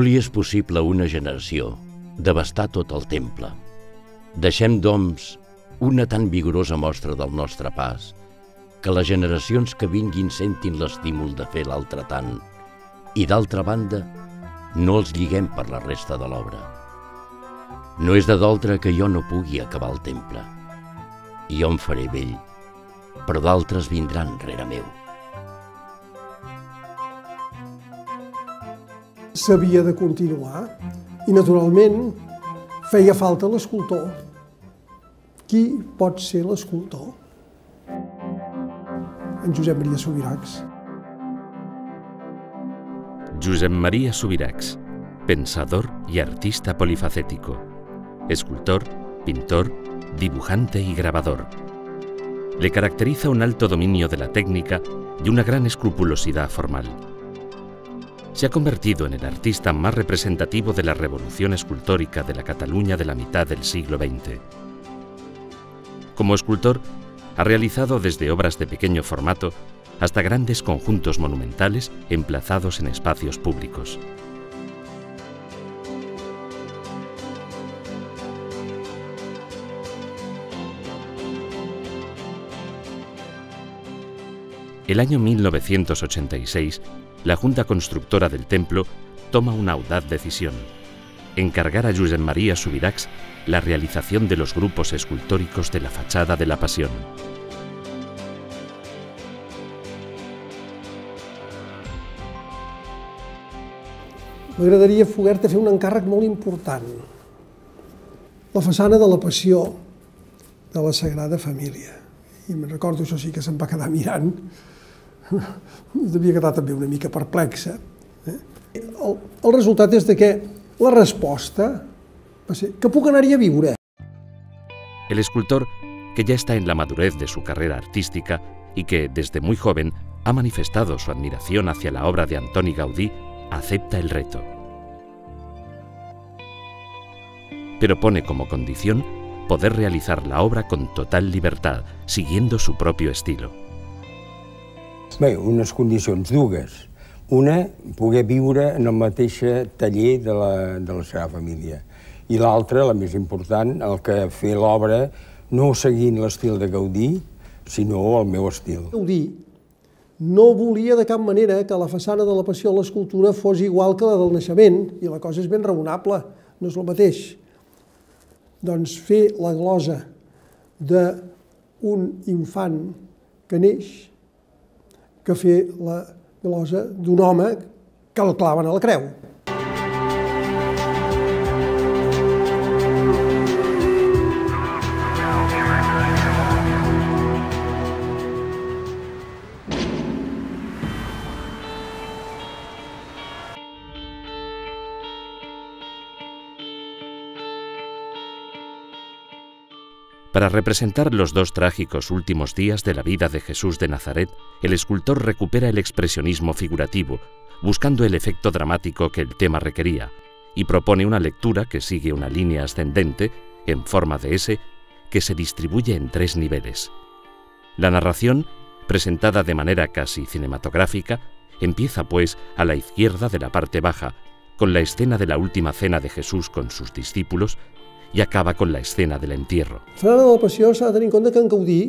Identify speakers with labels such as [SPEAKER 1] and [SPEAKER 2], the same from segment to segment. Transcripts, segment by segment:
[SPEAKER 1] Li és possible una generació devastar tot el temple. Deixem, doncs, una tan vigorosa mostra del nostre pas, que les generacions que vinguin sentin l'estímul de fer l'altre tant, i d'altra banda, no els lliguem per la resta de l'obra. No és de d'altre que jo no pugui acabar el temple. Jo em faré vell, però d'altres vindran rere meu.
[SPEAKER 2] S'havia de continuar i, naturalment, feia falta l'escultor. Qui pot ser l'escultor? En Josep Maria Subiracs.
[SPEAKER 3] Josep María Subiracs, pensador y artista polifacético, escultor, pintor, dibujante y grabador. Le caracteriza un alto dominio de la técnica y una gran escrupulosidad formal se ha convertido en el artista más representativo de la revolución escultórica de la Cataluña de la mitad del siglo XX. Como escultor, ha realizado desde obras de pequeño formato hasta grandes conjuntos monumentales emplazados en espacios públicos. El año 1986 la Junta Constructora del Templo toma una audaz decisión, encargar a Josep María Subirax la realización de los grupos escultóricos de la fachada de la Pasión.
[SPEAKER 2] M'agradaria poder-te fer un encàrrec molt important. La façana de la Passió de la Sagrada Família. I me'n recordo, això sí que se'm va quedar mirant, devia quedar també una mica perplexa. Eh? El, el resultat que la resposta va que puc anar-hi a.
[SPEAKER 3] El escultor, que ya está en la madurez de su carrera artística y que desde muy joven ha manifestado su admiración hacia la obra de Antoni Gaudí, acepta el reto. Pero pone como condición poder realizar la obra con total libertad, siguiendo su propio estilo.
[SPEAKER 4] Bé, unes condicions dues. Una, poder viure en el mateix taller de la, de la seva família. I l'altra, la més important, el que fer l'obra no seguint l'estil de Gaudí, sinó el meu estil.
[SPEAKER 2] Gaudí no volia de cap manera que la façana de la Passió a l'escultura fos igual que la del naixement, i la cosa és ben raonable, no és el mateix. Doncs fer la glosa d'un infant que neix que fer la glosa d'un home que el claven a la creu.
[SPEAKER 3] Para representar los dos trágicos últimos días de la vida de Jesús de Nazaret, el escultor recupera el expresionismo figurativo, buscando el efecto dramático que el tema requería, y propone una lectura que sigue una línea ascendente, en forma de S, que se distribuye en tres niveles. La narración, presentada de manera casi cinematográfica, empieza pues a la izquierda de la parte baja, con la escena de la última cena de Jesús con sus discípulos i acaba con la escena de l'entierro.
[SPEAKER 2] Ferran de la Passió s'ha de tenir en compte que en Gaudí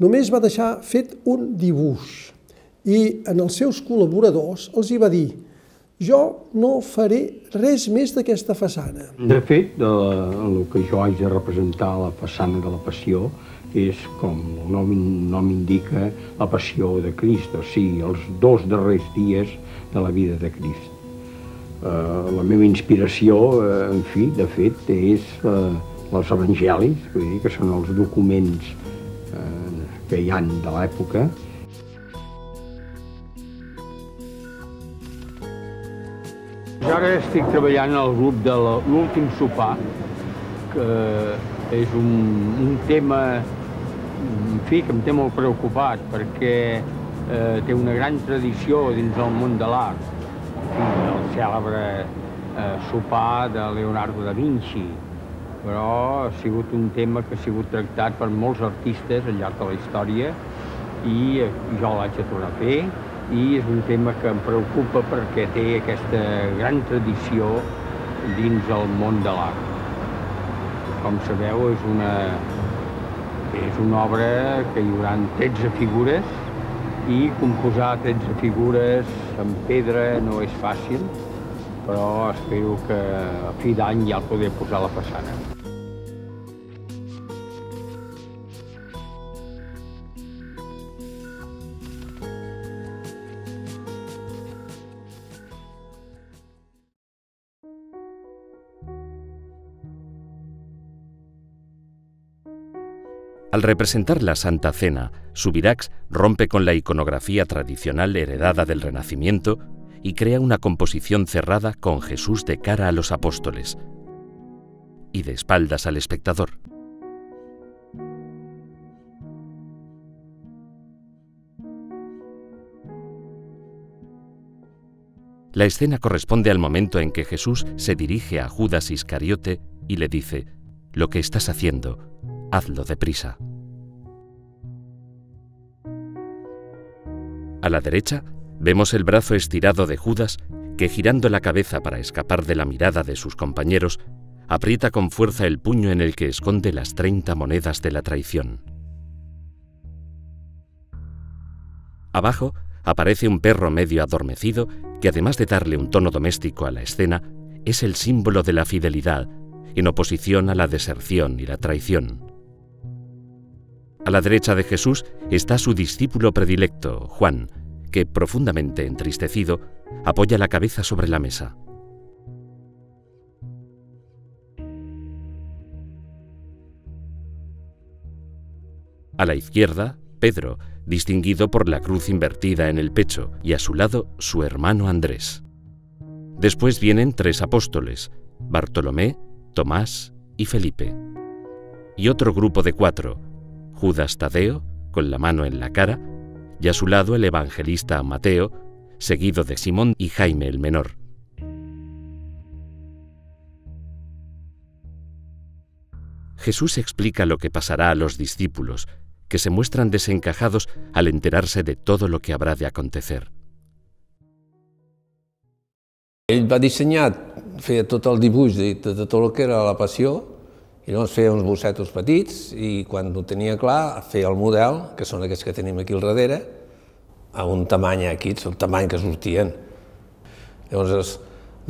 [SPEAKER 2] només va deixar fet un dibuix i en els seus col·laboradors els hi va dir jo no faré res més d'aquesta façana.
[SPEAKER 5] De fet, la, el que jo haig de representar a la façana de la Passió és, com el nom, nom indica, la passió de Crist, o sigui, els dos darrers dies de la vida de Crist. Eh, la meva inspiració, eh, en fi, de fet, és eh, els evangelis, vull dir, que són els documents que hi han de l'època. Jo ara estic treballant al grup de l'últim sopar, que és un, un tema, en fi, que em té molt preocupat, perquè eh, té una gran tradició dins del món de l'art cèlebre eh, sopar de Leonardo da Vinci, però ha sigut un tema que ha sigut tractat per molts artistes al llarg de la història i jo l'haig de tornar a fer i és un tema que em preocupa perquè té aquesta gran tradició dins el món de l'art. Com sabeu, és una, és una obra que hi haurà 13 figures i composar 13 figures en pedra no és fàcil, però espero que a fi d'any ja el podré posar a la façana.
[SPEAKER 3] Al representar la Santa Cena, Subirax rompe con la iconografía tradicional heredada del Renacimiento y crea una composición cerrada con Jesús de cara a los apóstoles y de espaldas al espectador. La escena corresponde al momento en que Jesús se dirige a Judas Iscariote y le dice, Lo que estás haciendo, hazlo deprisa. La derecha vemos el brazo estirado de Judas que girando la cabeza para escapar de la mirada de sus compañeros, aprieta con fuerza el puño en el que esconde las 30 monedas de la traición. Abajo aparece un perro medio adormecido que además de darle un tono doméstico a la escena, es el símbolo de la fidelidad, en oposición a la deserción y la traición. A la derecha de Jesús está su discípulo predilecto, Juan, que, profundamente entristecido, apoya la cabeza sobre la mesa. A la izquierda, Pedro, distinguido por la cruz invertida en el pecho, y a su lado su hermano Andrés. Después vienen tres apóstoles, Bartolomé, Tomás y Felipe. Y otro grupo de cuatro, Judas Tadeo, con la mano en la cara, y a su lado el evangelista Mateo, seguido de Simón y Jaime el menor. Jesús explica lo que pasará a los discípulos, que se muestran desencajados al enterarse de todo lo que habrá de acontecer.
[SPEAKER 6] Ell va dissenyar, feia tot el de, de el que era la passió, i llavors feia uns bossetos petits i quan ho tenia clar feia el model, que són aquests que tenim aquí al darrere, a un tamany aquí, el tamany que sortien. Llavors,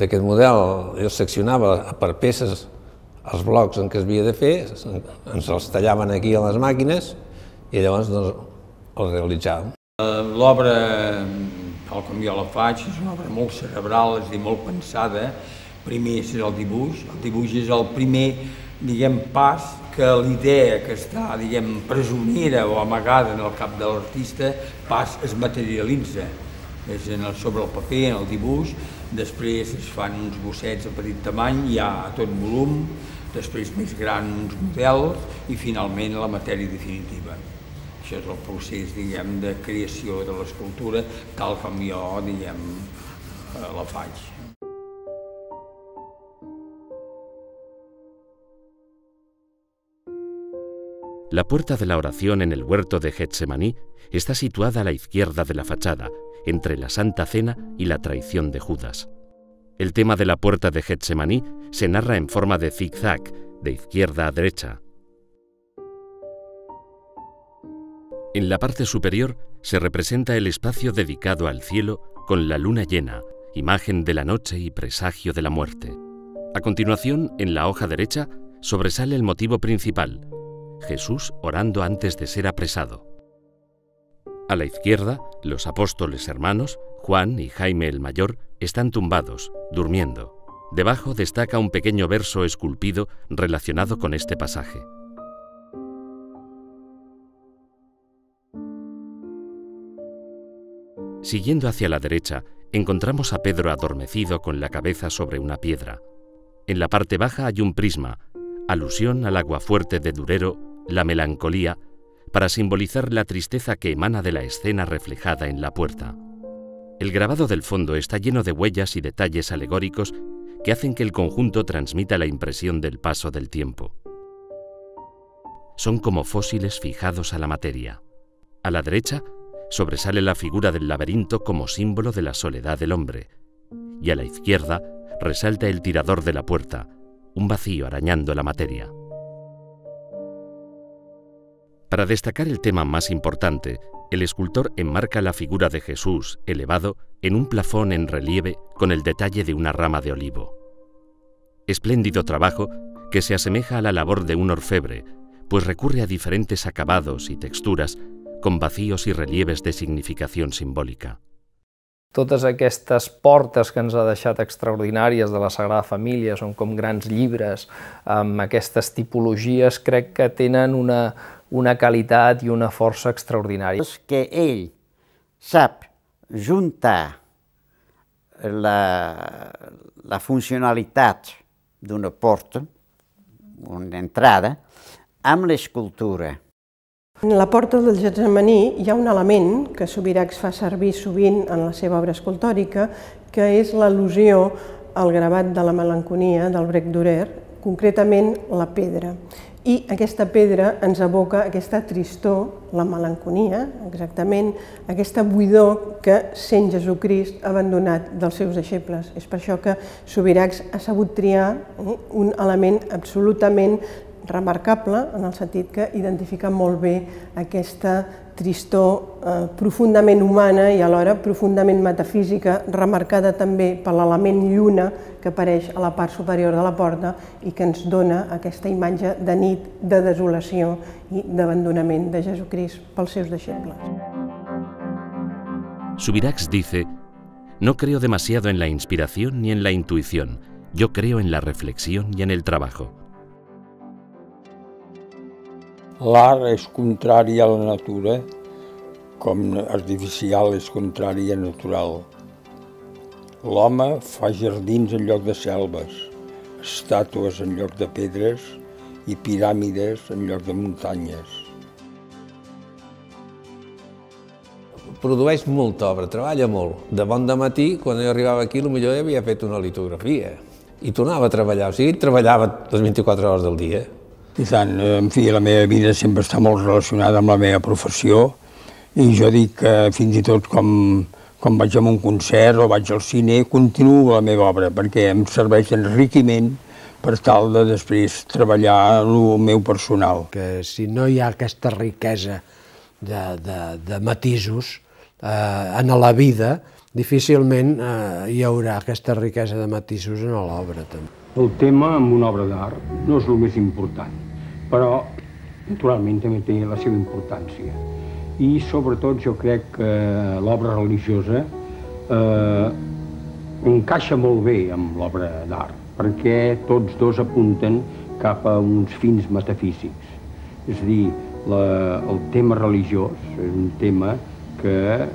[SPEAKER 6] d'aquest model, jo seccionava per peces els blocs en què es havia de fer, ens els tallaven aquí a les màquines i llavors doncs, els realitzàvem.
[SPEAKER 5] L'obra tal com jo la faig, és una obra molt cerebral, és dir, molt pensada. Primer és el dibuix, el dibuix és el primer, diguem, pas que l'idea que està, diguem, presonera o amagada en el cap de l'artista, pas es materialitza. És en el, sobre el paper, en el dibuix, després es fan uns bossets a petit tamany, ja a tot volum, després més gran uns models i finalment la matèria definitiva. Això és el procés, diguem, de creació de l'escultura tal com jo, diguem, eh, la faig.
[SPEAKER 3] La puerta de la oración en el huerto de Getsemaní está situada a la izquierda de la fachada, entre la Santa Cena y la traición de Judas. El tema de la puerta de Getsemaní se narra en forma de zigzag, de izquierda a derecha. En la parte superior se representa el espacio dedicado al cielo con la luna llena, imagen de la noche y presagio de la muerte. A continuación, en la hoja derecha, sobresale el motivo principal, Jesús orando antes de ser apresado. A la izquierda, los apóstoles hermanos, Juan y Jaime el Mayor, están tumbados, durmiendo. Debajo destaca un pequeño verso esculpido relacionado con este pasaje. Siguiendo hacia la derecha, encontramos a Pedro adormecido con la cabeza sobre una piedra. En la parte baja hay un prisma, alusión al agua fuerte de Durero, la melancolía, para simbolizar la tristeza que emana de la escena reflejada en la puerta. El grabado del fondo está lleno de huellas y detalles alegóricos que hacen que el conjunto transmita la impresión del paso del tiempo. Son como fósiles fijados a la materia. A la derecha sobresale la figura del laberinto como símbolo de la soledad del hombre, y a la izquierda resalta el tirador de la puerta, un vacío arañando la materia. Para destacar el tema más importante, el escultor enmarca la figura de Jesús elevado en un plafón en relieve con el detalle de una rama de olivo. Espléndido trabajo que se asemeja a la labor de un orfebre, pues recurre a diferentes acabados y texturas con vacíos i relieves de significació simbòlica.
[SPEAKER 7] Totes aquestes portes que ens ha deixat extraordinàries de la Sagrada Família, són com grans llibres, amb aquestes tipologies, crec que tenen una, una qualitat i una força extraordinària.
[SPEAKER 8] Que ell sap juntar la, la funcionalitat d'una porta, una entrada, amb l'escultura.
[SPEAKER 9] En la porta del Getsemaní hi ha un element que Subiracs fa servir sovint en la seva obra escultòrica, que és l'al·lusió al gravat de la melanconia del Brec Durer, concretament la pedra. I aquesta pedra ens evoca aquesta tristor, la melanconia, exactament, aquesta buidor que sent Jesucrist abandonat dels seus deixebles. És per això que Subiracs ha sabut triar eh, un element absolutament remarcable en el sentit que identifica molt bé aquesta tristor eh, profundament humana i alhora profundament metafísica, remarcada també per l'element lluna que apareix a la part superior de la porta i que ens dona aquesta imatge de nit, de desolació i d'abandonament de Jesucrist pels seus deixebles.
[SPEAKER 3] Subirax dice, no creo demasiado en la inspiración ni en la intuición, yo creo en la reflexión y en el trabajo.
[SPEAKER 4] L'art és contrari a la natura, com artificial és contrari a natural. L'home fa jardins en lloc de selves, estàtues en lloc de pedres i piràmides en lloc de muntanyes.
[SPEAKER 6] Produeix molta obra, treballa molt. De bon de matí, quan jo arribava aquí, potser havia fet una litografia i tornava a treballar, o sigui, treballava les 24 hores del dia.
[SPEAKER 4] I tant, en fi, la meva vida sempre està molt relacionada amb la meva professió i jo dic que fins i tot com, com vaig a un concert o vaig al cine, continuo la meva obra perquè em serveix d'enriquiment per tal de després treballar el meu personal.
[SPEAKER 10] Que si no hi ha aquesta riquesa de, de, de matisos eh, en la vida, difícilment eh, hi haurà aquesta riquesa de matisos en l'obra també.
[SPEAKER 5] El tema en una obra d'art no és el més important, però naturalment també té la seva importància. I sobretot jo crec que l'obra religiosa eh, encaixa molt bé amb l'obra d'art, perquè tots dos apunten cap a uns fins metafísics. És a dir, la, el tema religiós és un tema que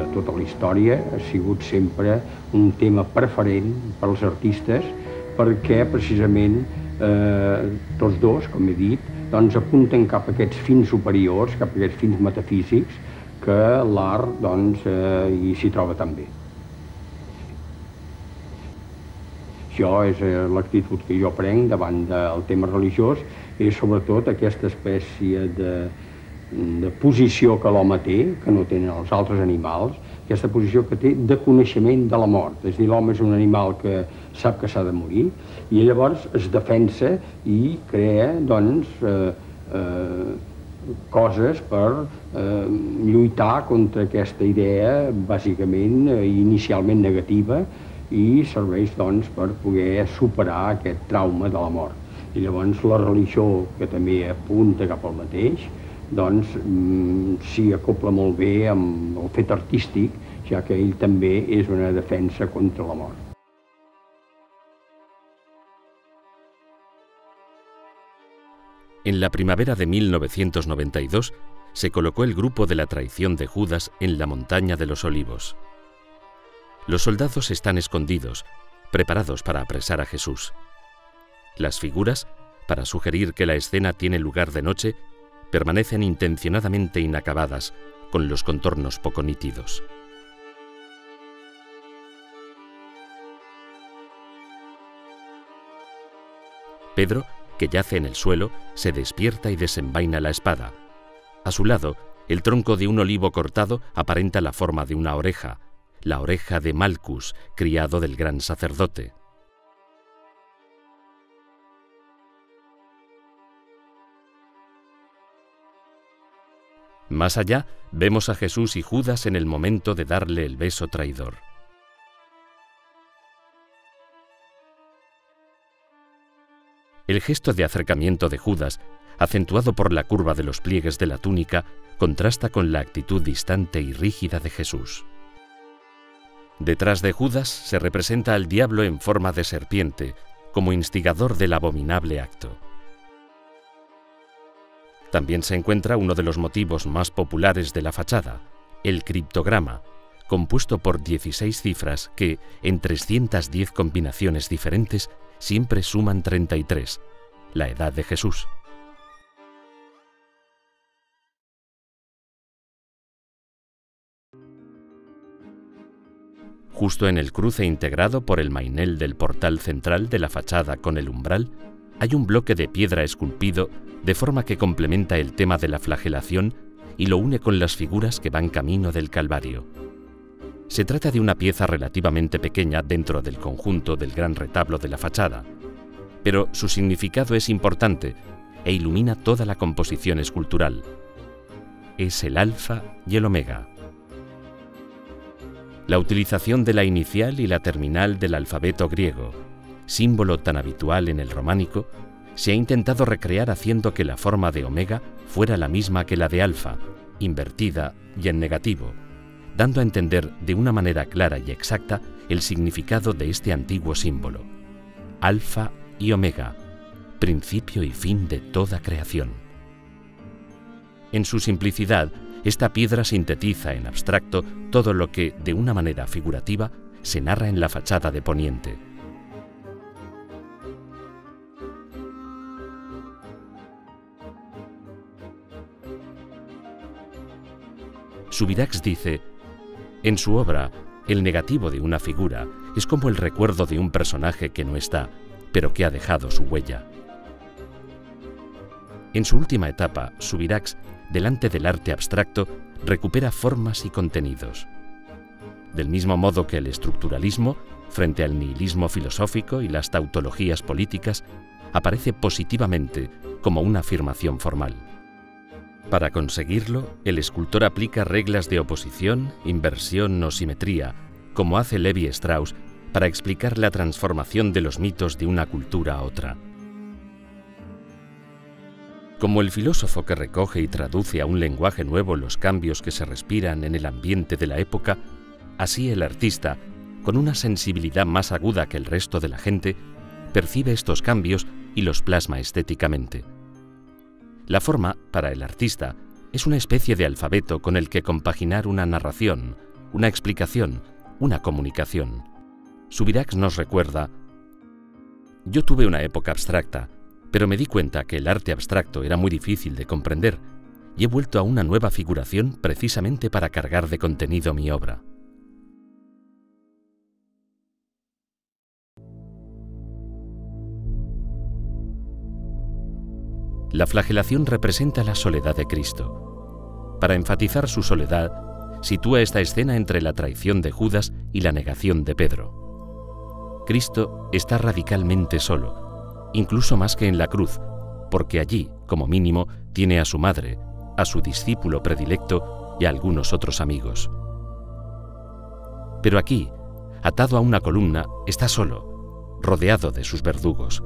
[SPEAKER 5] de tota la història ha sigut sempre un tema preferent per als artistes perquè precisament eh, tots dos, com he dit, doncs apunten cap a aquests fins superiors, cap a aquests fins metafísics, que l'art doncs, eh, hi s'hi troba també. Això és eh, l'actitud que jo prenc davant del tema religiós, és sobretot aquesta espècie de, de posició que l'home té, que no tenen els altres animals, aquesta posició que té de coneixement de la mort. És a dir, l'home és un animal que sap que s'ha de morir i llavors es defensa i crea, doncs, eh, eh, coses per eh, lluitar contra aquesta idea bàsicament eh, inicialment negativa i serveix doncs, per poder superar aquest trauma de la mort. I llavors la religió, que també apunta cap al mateix, doncs mm, s'hi acopla molt bé amb el fet artístic, ja que ell també és una defensa contra la mort.
[SPEAKER 3] En la primavera de 1992 se colocó el grupo de la traición de Judas en la montaña de los olivos. Los soldados están escondidos, preparados para apresar a Jesús. Las figuras, para sugerir que la escena tiene lugar de noche, permanecen intencionadamente inacabadas, con los contornos poco nítidos. Pedro, que yace en el suelo, se despierta y desenvaina la espada. A su lado, El tronco de un olivo cortado aparenta la forma de una oreja, la oreja de Malcus, criado del gran sacerdote. Más allá, vemos a Jesús y Judas en el momento de darle el beso traidor. El gesto de acercamiento de Judas, acentuado por la curva de los pliegues de la túnica, contrasta con la actitud distante y rígida de Jesús. Detrás de Judas se representa al diablo en forma de serpiente, como instigador del abominable acto. También se encuentra uno de los motivos más populares de la fachada, el criptograma, compuesto por 16 cifras que, en 310 combinaciones diferentes, siempre suman 33, la edad de Jesús. Justo en el cruce integrado por el mainel del portal central de la fachada con el umbral, hay un bloque de piedra esculpido de forma que complementa el tema de la flagelación y lo une con las figuras que van camino del Calvario. Se trata de una pieza relativamente pequeña dentro del conjunto del gran retablo de la fachada, pero su significado es importante e ilumina toda la composición escultural. Es el alfa y el omega. La utilización de la inicial y la terminal del alfabeto griego, símbolo tan habitual en el románico, se ha intentado recrear haciendo que la forma de omega fuera la misma que la de alfa, invertida y en negativo, dando a entender de una manera clara y exacta el significado de este antiguo símbolo. Alfa y omega, principio y fin de toda creación. En su simplicidad, esta piedra sintetiza en abstracto todo lo que, de una manera figurativa, se narra en la fachada de Poniente. Subirax dice, en su obra, el negativo de una figura es como el recuerdo de un personaje que no está, pero que ha dejado su huella. En su última etapa, Subirax delante del arte abstracto, recupera formas y contenidos. Del mismo modo que el estructuralismo, frente al nihilismo filosófico y las tautologías políticas, aparece positivamente como una afirmación formal. Para conseguirlo, el escultor aplica reglas de oposición, inversión o simetría, como hace Levi Strauss para explicar la transformación de los mitos de una cultura a otra. Como el filósofo que recoge y traduce a un lenguaje nuevo los cambios que se respiran en el ambiente de la época, así el artista, con una sensibilidad más aguda que el resto de la gente, percibe estos cambios y los plasma estéticamente. La forma, para el artista, es una especie de alfabeto con el que compaginar una narración, una explicación, una comunicación. Subirax nos recuerda, yo tuve una época abstracta, pero me di cuenta que el arte abstracto era muy difícil de comprender y he vuelto a una nueva figuración precisamente para cargar de contenido mi obra. La flagelación representa la soledad de Cristo. Para enfatizar su soledad, sitúa esta escena entre la traición de Judas y la negación de Pedro. Cristo está radicalmente solo, incluso más que en la cruz, porque allí, como mínimo, tiene a su madre, a su discípulo predilecto y a algunos otros amigos. Pero aquí, atado a una columna, está solo, rodeado de sus verdugos.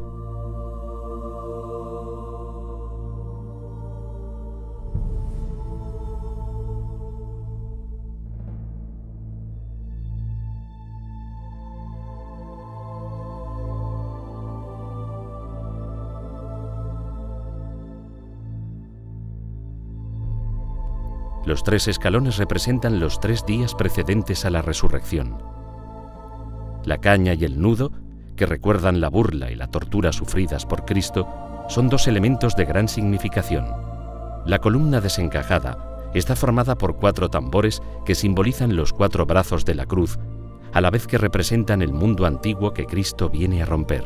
[SPEAKER 3] Los tres escalones representan los tres días precedentes a la resurrección. La caña y el nudo, que recuerdan la burla y la tortura sufridas por Cristo, son dos elementos de gran significación. La columna desencajada está formada por cuatro tambores que simbolizan los cuatro brazos de la cruz, a la vez que representan el mundo antiguo que Cristo viene a romper.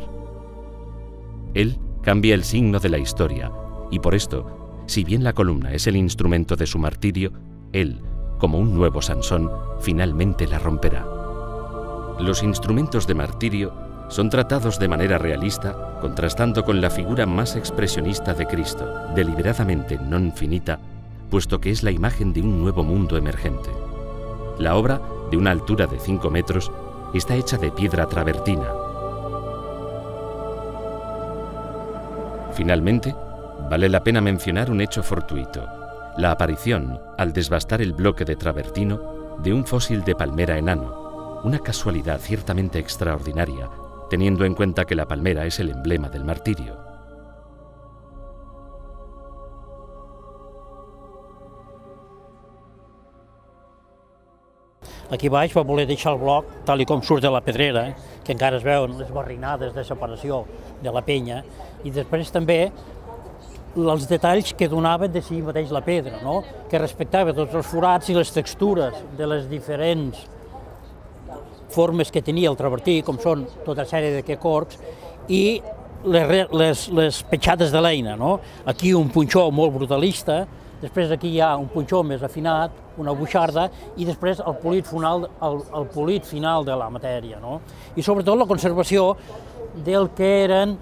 [SPEAKER 3] Él cambia el signo de la historia y por esto Si bien la columna es el instrumento de su martirio, él, como un nuevo Sansón, finalmente la romperá. Los instrumentos de martirio son tratados de manera realista, contrastando con la figura más expresionista de Cristo, deliberadamente non finita, puesto que es la imagen de un nuevo mundo emergente. La obra, de una altura de 5 metros, está hecha de piedra travertina. Finalmente, vale la pena mencionar un hecho fortuito, la aparición, al desbastar el bloque de travertino, de un fósil de palmera enano, una casualidad ciertamente extraordinaria, teniendo en cuenta que la palmera es el emblema del martirio.
[SPEAKER 11] Aquí baix va voler deixar el bloc tal i com surt de la pedrera, que encara es veuen les barrinades de separació de la penya, i després també els detalls que donava de si mateix la pedra, no? que respectava tots els forats i les textures de les diferents formes que tenia el travertí, com són tota sèrie de corcs, i les, les, les petjades de l'eina. No? Aquí un punxó molt brutalista, després aquí hi ha un punxó més afinat, una buixarda, i després el polit final, el, el polit final de la matèria. No? I sobretot la conservació del que eren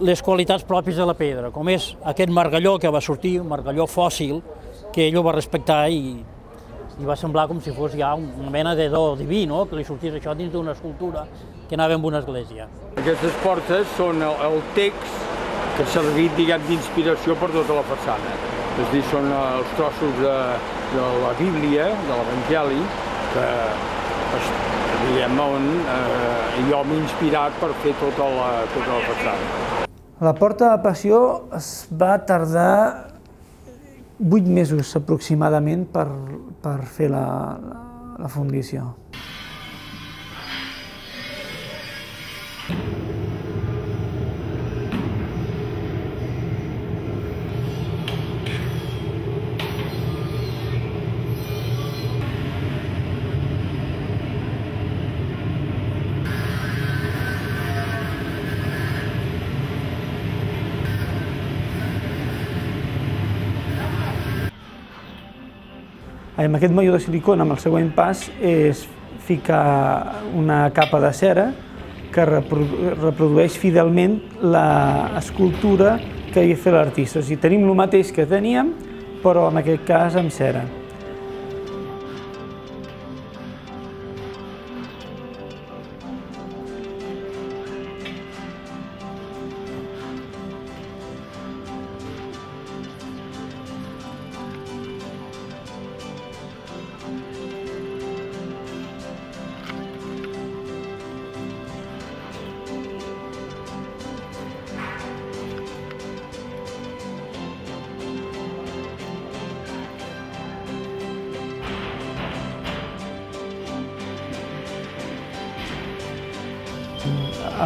[SPEAKER 11] les qualitats pròpies de la pedra, com és aquest margalló que va sortir, un margalló fòssil, que ell ho va respectar i, i va semblar com si fos ja una mena de do diví, no? que li sortís això dins d'una escultura que anava en una església.
[SPEAKER 5] Aquestes portes són el, el text que ha servit d'inspiració per tota la façana. És dir, són els trossos de, de la Bíblia, de l'Evangeli, que diguem, on eh, jo m'he inspirat per fer tota la, tota la façana.
[SPEAKER 12] La Porta de Passió es va tardar vuit mesos aproximadament per, per fer la, la, la fundició. Amb aquest motllo de silicona, amb el següent pas, és ficar una capa de cera que reprodueix fidelment l'escultura que havia fet l'artista. O sigui, tenim el mateix que teníem, però en aquest cas amb cera.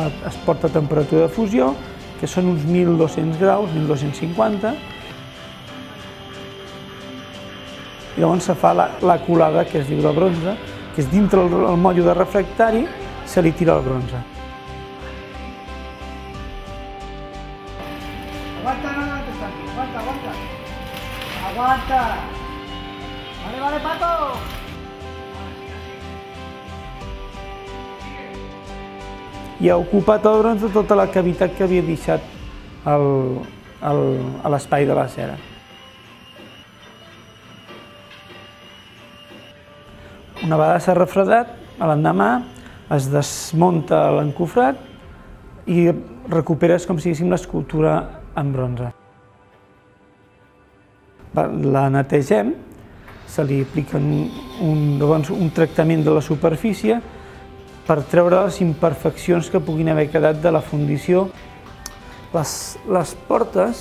[SPEAKER 12] Es porta a temperatura de fusió, que són uns 1.200 graus, 1.250, i llavors se fa la, la colada, que es diu de bronze, que és dintre el, el motllo de refractari, se li tira el bronze.
[SPEAKER 13] Aguanta, aguanta, aguanta. Aguanta.
[SPEAKER 12] I ha ocupat bronze tota la cavitat que havia deixat el, el, a l'espai de la cera. Una vegada s'ha refredat, l'endemà es desmunta l'encofrat i recuperes com si diguéssim l'escultura en bronze. La netegem, se li aplica un, un, doncs, un tractament de la superfície per treure les imperfeccions que puguin haver quedat de la fundició. Les, les portes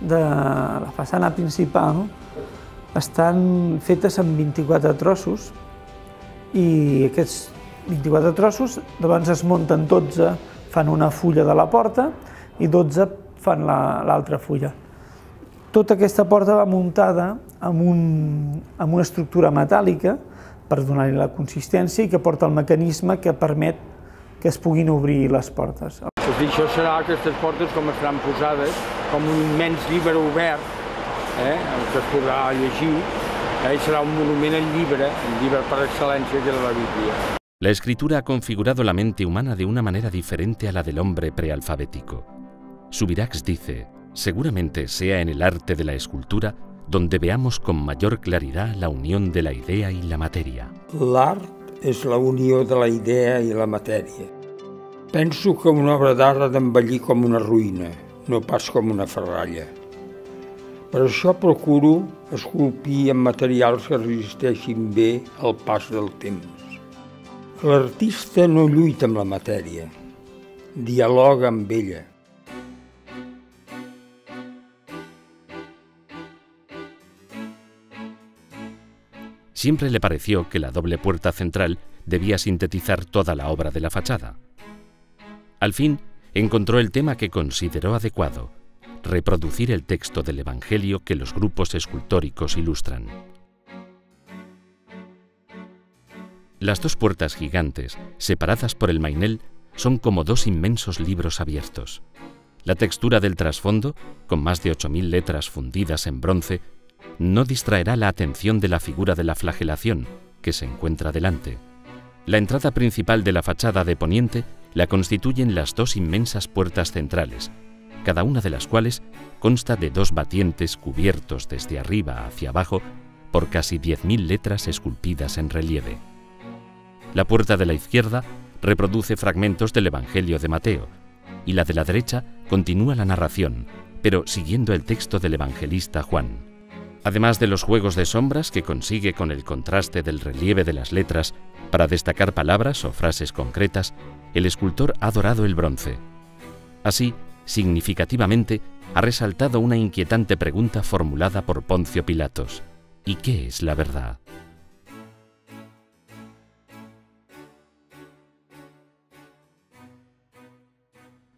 [SPEAKER 12] de la façana principal estan fetes amb 24 trossos i aquests 24 trossos llavors es munten 12, fan una fulla de la porta i 12 fan l'altra la, fulla. Tota aquesta porta va muntada amb, un, amb una estructura metàl·lica per donar-li la consistència i que porta el mecanisme que permet que es puguin obrir les portes.
[SPEAKER 5] És dir, això serà aquestes portes com estaran posades, com un immens llibre obert eh, el que es podrà llegir, eh, serà un monument al llibre, el llibre per excel·lència que és la Bíblia.
[SPEAKER 3] La escritura ha configurado la mente humana de una manera diferente a la del hombre prealfabético. Subirax dice, seguramente sea en el arte de la escultura donde veamos con mayor claridad la unión de la idea y la materia.
[SPEAKER 4] L'art és la unió de la idea i la matèria. Penso que una obra d'art ha d'envellir com una ruïna, no pas com una ferralla. Per això procuro esculpir en materials que resisteixin bé al pas del temps. L'artista no lluita amb la matèria, dialoga amb ella.
[SPEAKER 3] Siempre le pareció que la doble puerta central debía sintetizar toda la obra de la fachada. Al fin, encontró el tema que consideró adecuado, reproducir el texto del Evangelio que los grupos escultóricos ilustran. Las dos puertas gigantes, separadas por el mainel, son como dos inmensos libros abiertos. La textura del trasfondo, con más de 8.000 letras fundidas en bronce, no distraerá la atención de la figura de la flagelación, que se encuentra delante. La entrada principal de la fachada de poniente la constituyen las dos inmensas puertas centrales, cada una de las cuales consta de dos batientes cubiertos desde arriba hacia abajo por casi 10.000 letras esculpidas en relieve. La puerta de la izquierda reproduce fragmentos del Evangelio de Mateo, y la de la derecha continúa la narración, pero siguiendo el texto del evangelista Juan. Además de los juegos de sombras que consigue con el contraste del relieve de las letras para destacar palabras o frases concretas, el escultor ha dorado el bronce. Así, significativamente, ha resaltado una inquietante pregunta formulada por Poncio Pilatos. ¿Y qué es la verdad?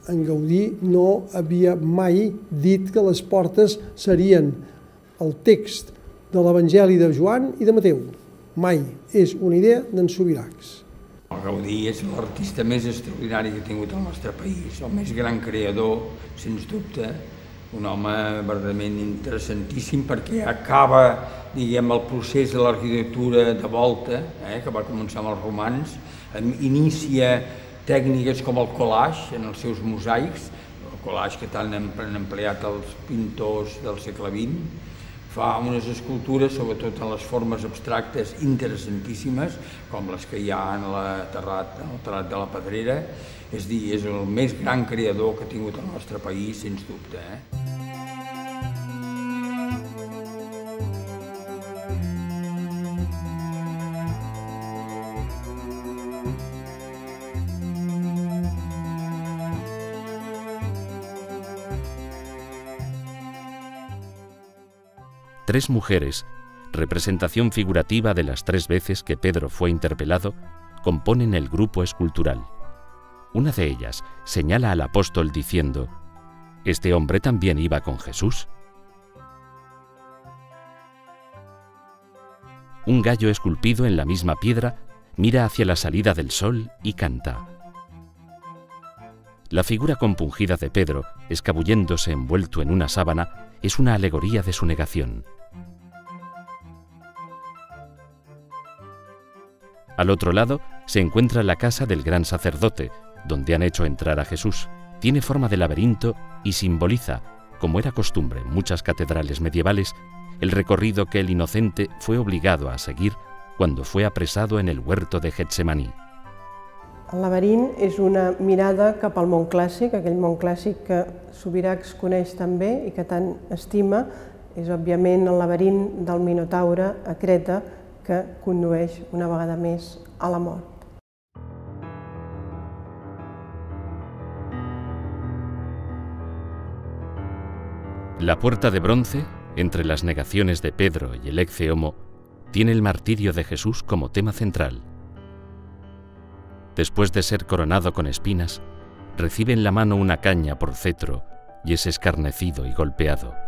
[SPEAKER 2] En Gaudí no havia mai dit que les portes serien el text de l'Evangeli de Joan i de Mateu. Mai. És una idea d'en Subiracs.
[SPEAKER 4] El Gaudí és l'artista més extraordinari que ha tingut el nostre país, el més gran creador, sens dubte, un home verdaderament interessantíssim perquè acaba diguem, el procés de l'arquitectura de volta, eh, que va començar amb els romans, inicia tècniques com el collage en els seus mosaics, el collage que tant han empleat els pintors del segle XX, fa unes escultures, sobretot en les formes abstractes interessantíssimes, com les que hi ha en la terrat, en el terrat de la Pedrera, és dir, és el més gran creador que ha tingut el nostre país, sens dubte. Eh?
[SPEAKER 3] Tres mujeres, representación figurativa de las tres veces que Pedro fue interpelado, componen el grupo escultural. Una de ellas señala al apóstol diciendo, ¿Este hombre también iba con Jesús? Un gallo esculpido en la misma piedra mira hacia la salida del sol y canta. La figura compungida de Pedro, escabulléndose envuelto en una sábana, es una alegoría de su negación. Al otro lado se encuentra la casa del gran sacerdote, donde han hecho entrar a Jesús. Tiene forma de laberinto y simboliza, como era costumbre en muchas catedrales medievales, el recorrido que el inocente fue obligado a seguir cuando fue apresado en el huerto de Getsemaní.
[SPEAKER 9] El laberint és una mirada cap al món clàssic, aquell món clàssic que Subiracs coneix també i que tant estima, és òbviament el laberint del Minotaure a Creta, La
[SPEAKER 3] puerta de bronce, entre las negaciones de Pedro y el ex Homo, tiene el martirio de Jesús como tema central. Después de ser coronado con espinas, recibe en la mano una caña por cetro y es escarnecido y golpeado.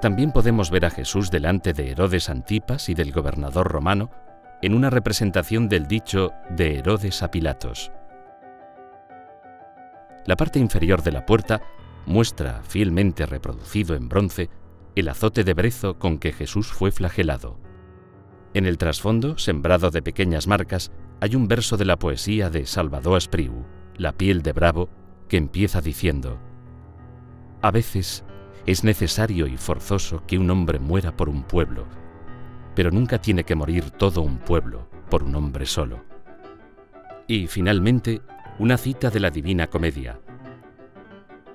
[SPEAKER 3] También podemos ver a Jesús delante de Herodes Antipas y del gobernador romano en una representación del dicho de Herodes a Pilatos. La parte inferior de la puerta muestra, fielmente reproducido en bronce, el azote de brezo con que Jesús fue flagelado. En el trasfondo, sembrado de pequeñas marcas, hay un verso de la poesía de Salvador Espriu, La piel de Bravo, que empieza diciendo, A veces es necesario y forzoso que un hombre muera por un pueblo, pero nunca tiene que morir todo un pueblo por un hombre solo. Y finalmente, una cita de la Divina Comedia.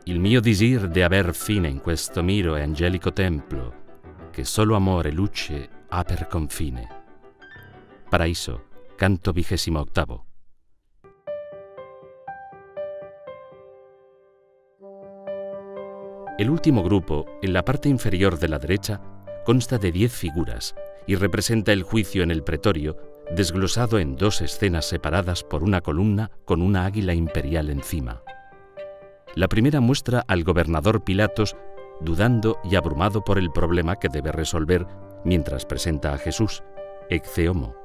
[SPEAKER 3] Il mio disir de haber fine in questo miro e angelico templo, che solo amore luce ha per confine. Paraíso, canto vigésimo octavo. El último grupo, en la parte inferior de la derecha, consta de diez figuras y representa el juicio en el pretorio, desglosado en dos escenas separadas por una columna con una águila imperial encima. La primera muestra al gobernador Pilatos dudando y abrumado por el problema que debe resolver mientras presenta a Jesús, Ecceomo.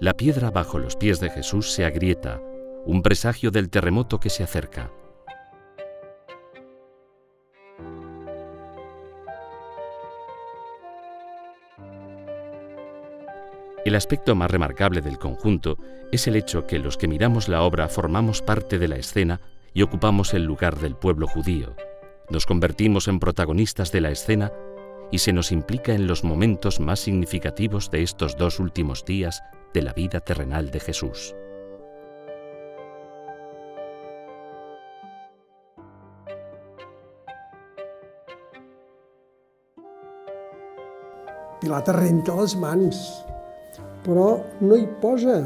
[SPEAKER 3] La piedra bajo los pies de Jesús se agrieta, un presagio del terremoto que se acerca. El aspecto más remarcable del conjunto es el hecho que los que miramos la obra formamos parte de la escena y ocupamos el lugar del pueblo judío. Nos convertimos en protagonistas de la escena y se nos implica en los momentos más significativos de estos dos últimos días de la vida terrenal de Jesús.
[SPEAKER 2] Pilat arrenca les mans, però no hi posa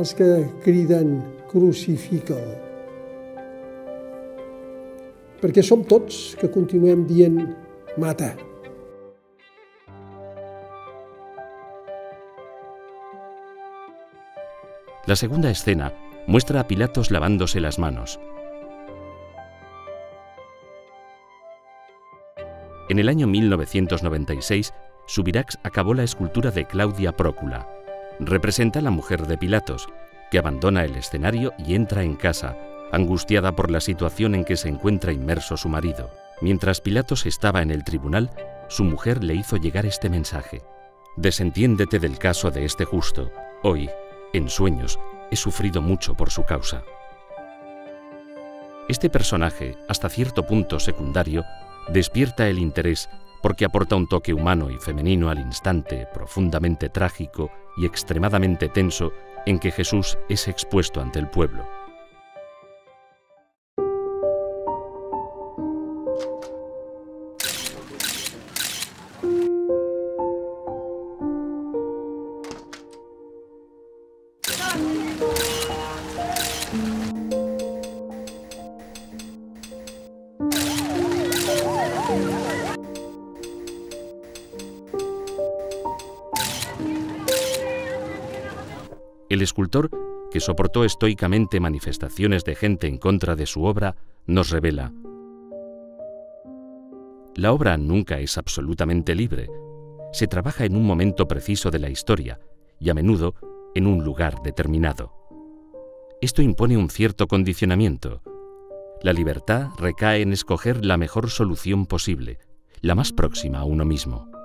[SPEAKER 2] els que criden crucifica'l. Perquè som tots que continuem dient mata.
[SPEAKER 3] La segunda escena muestra a Pilatos lavándose las manos. En el año 1996, Subirax acabó la escultura de Claudia Prócula. Representa a la mujer de Pilatos, que abandona el escenario y entra en casa, angustiada por la situación en que se encuentra inmerso su marido. Mientras Pilatos estaba en el tribunal, su mujer le hizo llegar este mensaje. Desentiéndete del caso de este justo. Hoy, en sueños, he sufrido mucho por su causa. Este personaje, hasta cierto punto secundario, despierta el interés porque aporta un toque humano y femenino al instante profundamente trágico y extremadamente tenso en que Jesús es expuesto ante el pueblo. Que soportó estoicamente manifestaciones de gente en contra de su obra, nos revela. La obra nunca es absolutamente libre. Se trabaja en un momento preciso de la historia y a menudo en un lugar determinado. Esto impone un cierto condicionamiento. La libertad recae en escoger la mejor solución posible, la más próxima a uno mismo.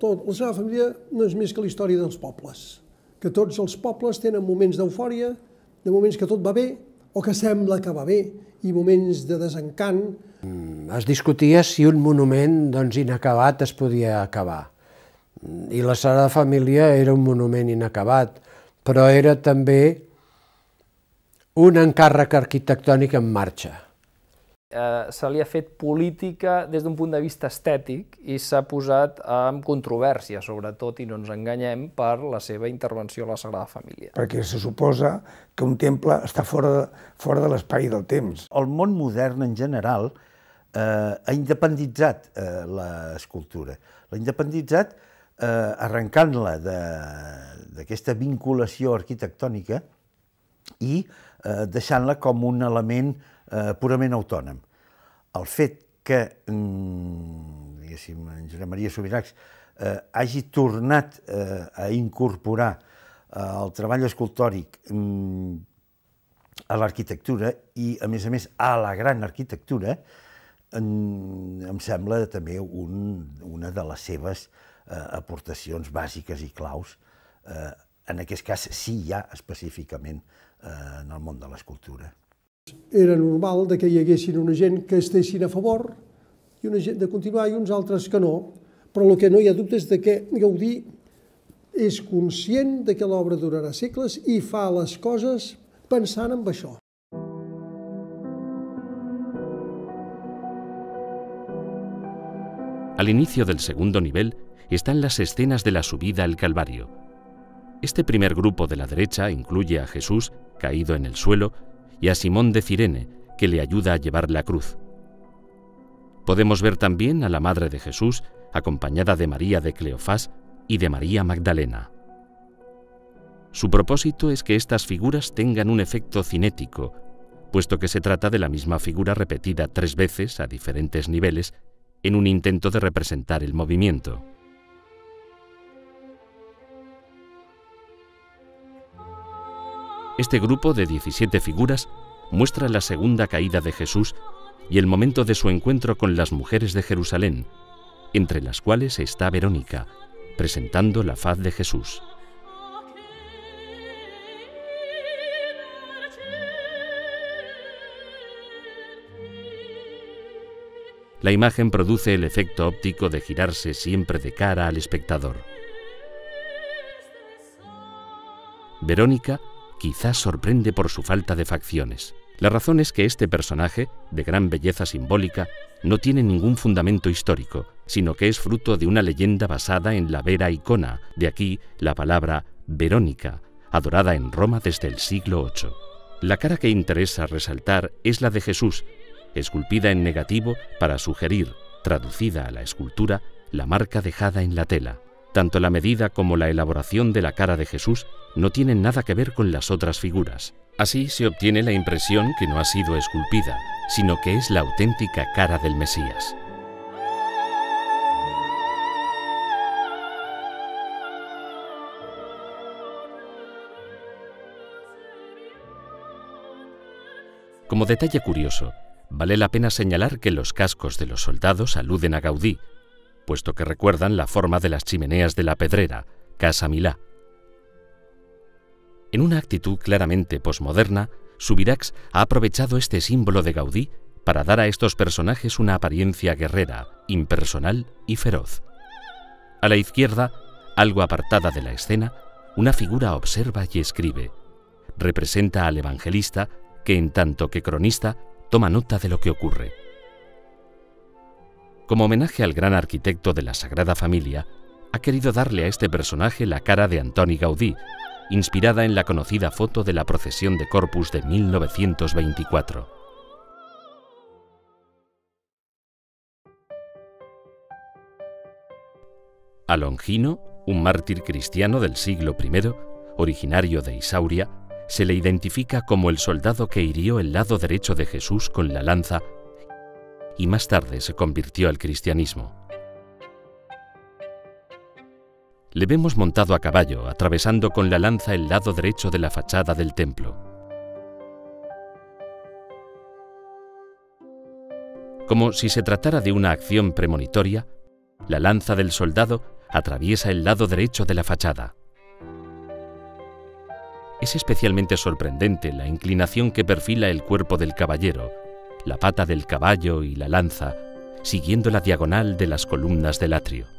[SPEAKER 2] Tot, la Sagrada Família no és més que la història dels pobles, que tots els pobles tenen moments d'eufòria, de moments que tot va bé, o que sembla que va bé, i moments de desencant.
[SPEAKER 10] Es discutia si un monument doncs, inacabat es podia acabar. I la Sagrada Família era un monument inacabat, però era també un encàrrec arquitectònic en marxa
[SPEAKER 7] eh, se li ha fet política des d'un punt de vista estètic i s'ha posat en controvèrsia, sobretot, i no ens enganyem, per la seva intervenció a la Sagrada Família.
[SPEAKER 14] Perquè se suposa que un temple està fora de, fora de l'espai del temps.
[SPEAKER 15] El món modern, en general, eh, ha independitzat eh, l'escultura. L'ha independitzat eh, arrencant-la d'aquesta vinculació arquitectònica i eh, deixant-la com un element eh, purament autònom. El fet que mm, diguéssim, en Josep Maria Subirachs eh, hagi tornat eh, a incorporar eh, el treball escultòric mm, a l'arquitectura i, a més a més, a la gran arquitectura, en, em sembla també un, una de les seves eh, aportacions bàsiques i claus, eh, en aquest cas sí ja específicament eh, en el món de l'escultura.
[SPEAKER 2] Era normal que hi haguessin una gent que estessin a favor i una gent de continuar i uns altres que no, però el que no hi ha dubte és de que Gaudí és conscient de que l'obra durarà segles i fa les coses pensant en això.
[SPEAKER 3] Al inicio del segundo nivel están las escenas de la subida al Calvario. Este primer grupo de la derecha incluye a Jesús, caído en el suelo, y a Simón de Cirene, que le ayuda a llevar la cruz. Podemos ver también a la Madre de Jesús, acompañada de María de Cleofás y de María Magdalena. Su propósito es que estas figuras tengan un efecto cinético, puesto que se trata de la misma figura repetida tres veces a diferentes niveles en un intento de representar el movimiento. Este grupo de 17 figuras muestra la segunda caída de Jesús y el momento de su encuentro con las mujeres de Jerusalén, entre las cuales está Verónica, presentando la faz de Jesús. La imagen produce el efecto óptico de girarse siempre de cara al espectador. Verónica quizás sorprende por su falta de facciones. La razón es que este personaje, de gran belleza simbólica, no tiene ningún fundamento histórico, sino que es fruto de una leyenda basada en la vera icona, de aquí la palabra Verónica, adorada en Roma desde el siglo VIII. La cara que interesa resaltar es la de Jesús, esculpida en negativo para sugerir, traducida a la escultura, la marca dejada en la tela. Tanto la medida como la elaboración de la cara de Jesús no tienen nada que ver con las otras figuras. Así se obtiene la impresión que no ha sido esculpida, sino que es la auténtica cara del Mesías. Como detalle curioso, vale la pena señalar que los cascos de los soldados aluden a Gaudí, puesto que recuerdan la forma de las chimeneas de la Pedrera, Casa Milá. En una actitud claramente posmoderna, Subirax ha aprovechado este símbolo de Gaudí para dar a estos personajes una apariencia guerrera, impersonal y feroz. A la izquierda, algo apartada de la escena, una figura observa y escribe. Representa al evangelista que, en tanto que cronista, toma nota de lo que ocurre. Como homenaje al gran arquitecto de la Sagrada Familia, ha querido darle a este personaje la cara de Antoni Gaudí, inspirada en la conocida foto de la procesión de Corpus de 1924. A Longino, un mártir cristiano del siglo I, originario de Isauria, se le identifica como el soldado que hirió el lado derecho de Jesús con la lanza y más tarde se convirtió al cristianismo. Le vemos montado a caballo, atravesando con la lanza el lado derecho de la fachada del templo. Como si se tratara de una acción premonitoria, la lanza del soldado atraviesa el lado derecho de la fachada. Es especialmente sorprendente la inclinación que perfila el cuerpo del caballero, la pata del caballo y la lanza, siguiendo la diagonal de las columnas del atrio.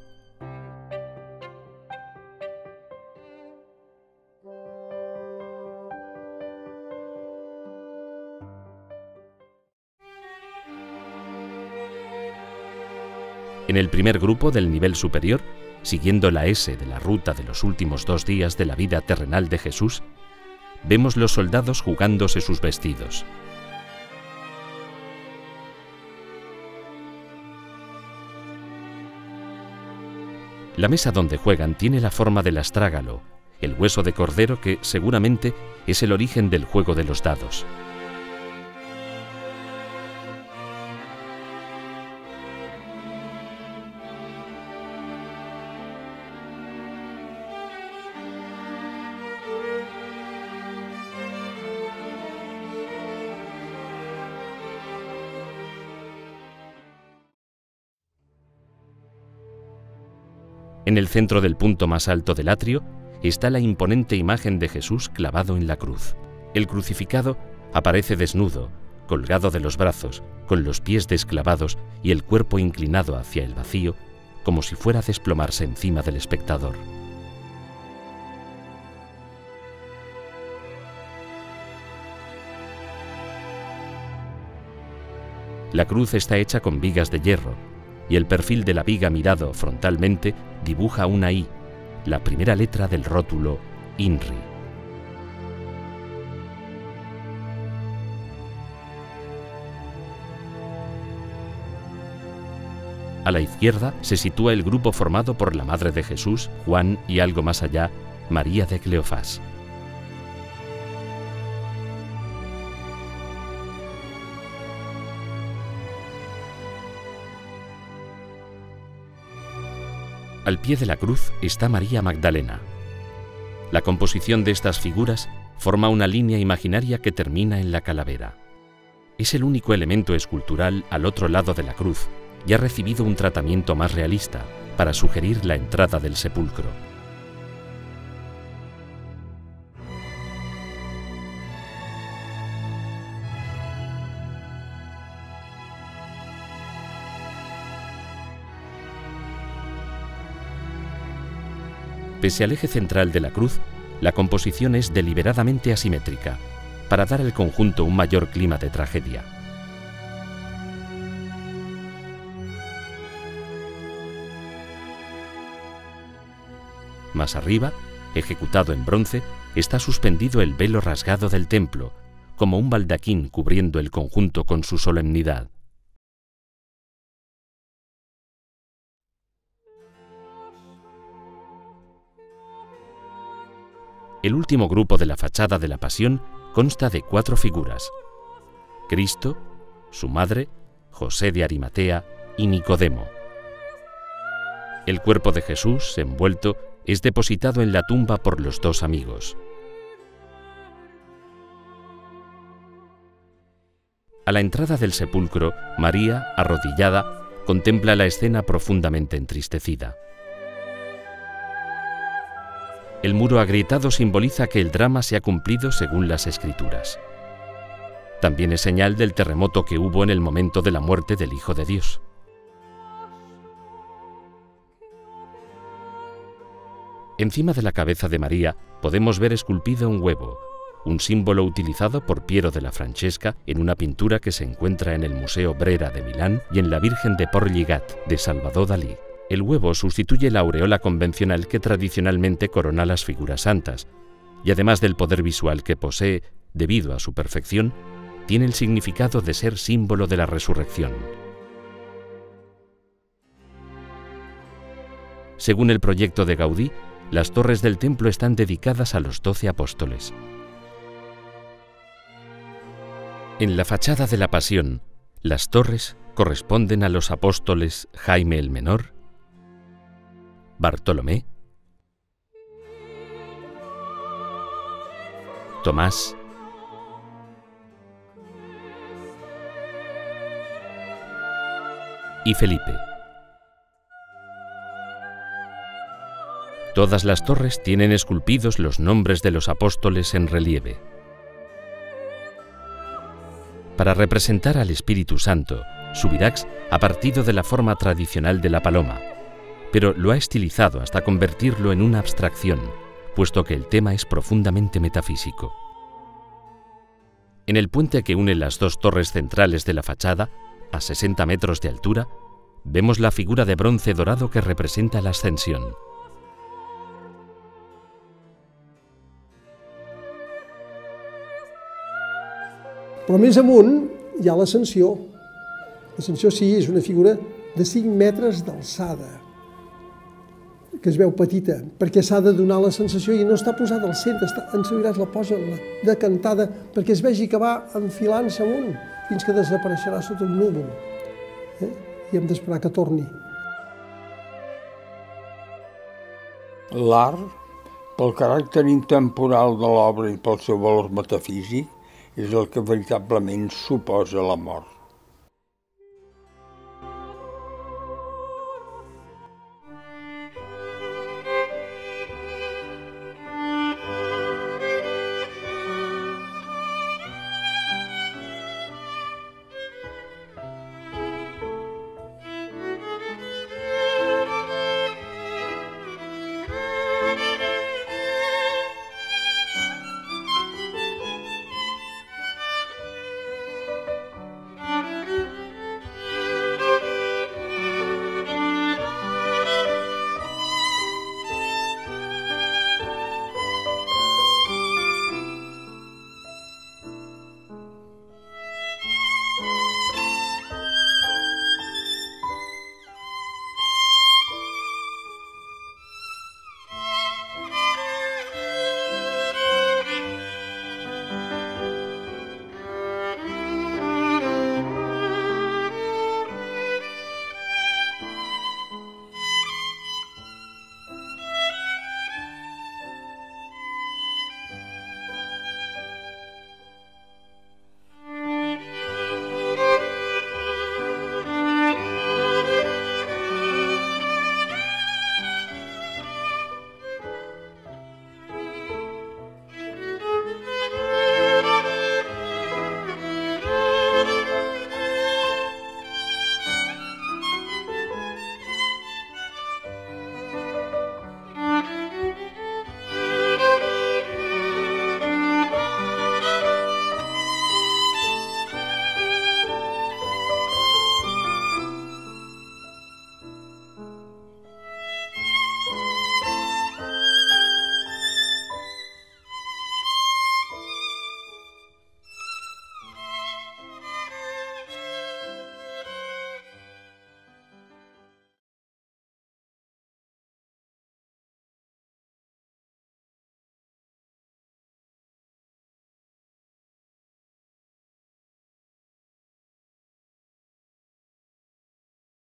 [SPEAKER 3] En el primer grupo del nivel superior, siguiendo la S de la ruta de los últimos dos días de la vida terrenal de Jesús, vemos los soldados jugándose sus vestidos. La mesa donde juegan tiene la forma del astrágalo, el hueso de cordero que seguramente es el origen del juego de los dados. Centro del punto más alto del atrio está la imponente imagen de Jesús clavado en la cruz. El crucificado aparece desnudo, colgado de los brazos, con los pies desclavados y el cuerpo inclinado hacia el vacío, como si fuera a desplomarse encima del espectador. La cruz está hecha con vigas de hierro, y el perfil de la viga mirado frontalmente dibuja una I, la primera letra del rótulo INRI. A la izquierda se sitúa el grupo formado por la Madre de Jesús, Juan y algo más allá, María de Cleofás. Al pie de la cruz está María Magdalena. La composición de estas figuras forma una línea imaginaria que termina en la calavera. Es el único elemento escultural al otro lado de la cruz y ha recibido un tratamiento más realista para sugerir la entrada del sepulcro. Pese al eje central de la cruz, la composición es deliberadamente asimétrica, para dar al conjunto un mayor clima de tragedia. Más arriba, ejecutado en bronce, está suspendido el velo rasgado del templo, como un baldaquín cubriendo el conjunto con su solemnidad. El último grupo de la fachada de la Pasión consta de cuatro figuras. Cristo, su madre, José de Arimatea y Nicodemo. El cuerpo de Jesús, envuelto, es depositado en la tumba por los dos amigos. A la entrada del sepulcro, María, arrodillada, contempla la escena profundamente entristecida. El muro agrietado simboliza que el drama se ha cumplido según las escrituras. También es señal del terremoto que hubo en el momento de la muerte del Hijo de Dios. Encima de la cabeza de María podemos ver esculpido un huevo, un símbolo utilizado por Piero de la Francesca en una pintura que se encuentra en el Museo Brera de Milán y en la Virgen de Porligat de Salvador Dalí. El huevo sustituye la aureola convencional que tradicionalmente corona las figuras santas, y además del poder visual que posee, debido a su perfección, tiene el significado de ser símbolo de la resurrección. Según el proyecto de Gaudí, las torres del templo están dedicadas a los doce apóstoles. En la fachada de la Pasión, las torres corresponden a los apóstoles Jaime el Menor, Bartolomé, Tomás, y Felipe. Todas las torres tienen esculpidos los nombres de los apóstoles en relieve. Para representar al Espíritu Santo, Subirax ha partido de la forma tradicional de la paloma, pero lo ha estilizado hasta convertirlo en una abstracción, puesto que el tema es profundamente metafísico. En el puente que une las dos torres centrales de la fachada, a 60 metros de altura, vemos la figura de bronce dorado que representa la ascensión.
[SPEAKER 2] Però més amunt hi ha l'ascensió. Sí, és una figura de 5 metres d'alçada, que es veu petita, perquè s'ha de donar la sensació i no està posada al centre, està, en Sabiràs la posa la decantada perquè es vegi que va enfilant-se amunt fins que desapareixerà sota un núvol. Eh? I hem d'esperar que torni.
[SPEAKER 4] L'art, pel caràcter intemporal de l'obra i pel seu valor metafísic, és el que veritablement suposa la mort.